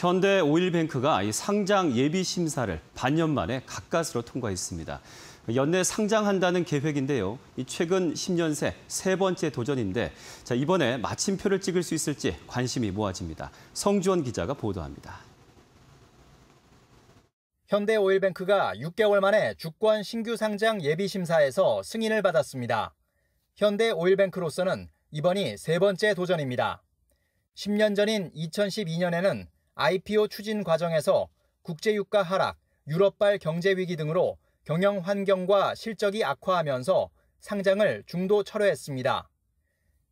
현대 오일뱅크가 이 상장 예비 심사를 반년 만에 가까스로 통과했습니다. 연내 상장한다는 계획인데요. 이 최근 10년 새 세 번째 도전인데 자, 이번에 마침표를 찍을 수 있을지 관심이 모아집니다. 성주원 기자가 보도합니다. 현대 오일뱅크가 6개월 만에 주권 신규 상장 예비 심사에서 승인을 받았습니다. 현대 오일뱅크로서는 이번이 세 번째 도전입니다. 10년 전인 2012년에는 IPO 추진 과정에서 국제유가 하락, 유럽발 경제 위기 등으로 경영 환경과 실적이 악화하면서 상장을 중도 철회했습니다.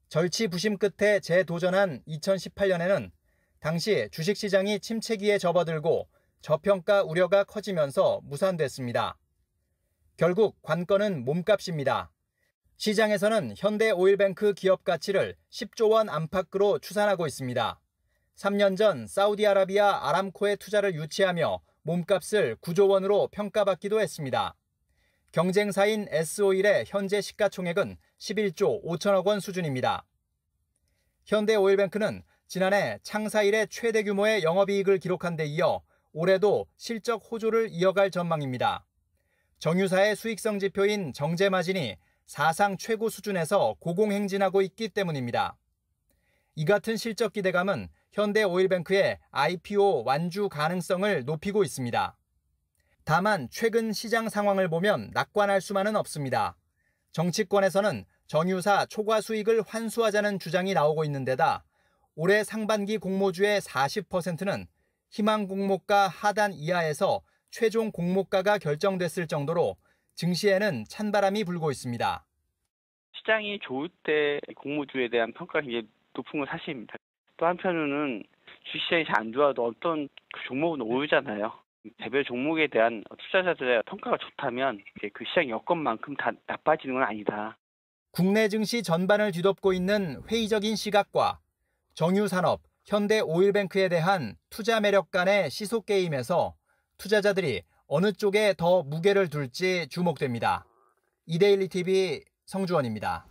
절치 부심 끝에 재도전한 2018년에는 당시 주식시장이 침체기에 접어들고 저평가 우려가 커지면서 무산됐습니다. 결국 관건은 몸값입니다. 시장에서는 현대 오일뱅크 기업 가치를 10조 원 안팎으로 추산하고 있습니다. 3년 전 사우디아라비아 아람코에 투자를 유치하며 몸값을 9조 원으로 평가받기도 했습니다. 경쟁사인 S오일의 현재 시가총액은 11조 5천억 원 수준입니다. 현대오일뱅크는 지난해 창사 이래 최대 규모의 영업이익을 기록한 데 이어 올해도 실적 호조를 이어갈 전망입니다. 정유사의 수익성 지표인 정제 마진이 사상 최고 수준에서 고공행진하고 있기 때문입니다. 이 같은 실적 기대감은 현대오일뱅크의 IPO 완주 가능성을 높이고 있습니다. 다만 최근 시장 상황을 보면 낙관할 수만은 없습니다. 정치권에서는 정유사 초과 수익을 환수하자는 주장이 나오고 있는 데다 올해 상반기 공모주의 40%는 희망 공모가 하단 이하에서 최종 공모가가 결정됐을 정도로 증시에는 찬바람이 불고 있습니다. 시장이 좋을 때 공모주에 대한 평가가 굉장히 높은 건 사실입니다. 또 한편으로는 주식시장이 잘 안 좋아도 어떤 그 종목은 오르잖아요. 개별 종목에 대한 투자자들의 평가가 좋다면 그 시장 여건만큼 다 나빠지는 건 아니다. 국내 증시 전반을 뒤덮고 있는 회의적인 시각과 정유산업, 현대 오일뱅크에 대한 투자 매력 간의 시속 게임에서 투자자들이 어느 쪽에 더 무게를 둘지 주목됩니다. 이데일리 TV 성주원입니다.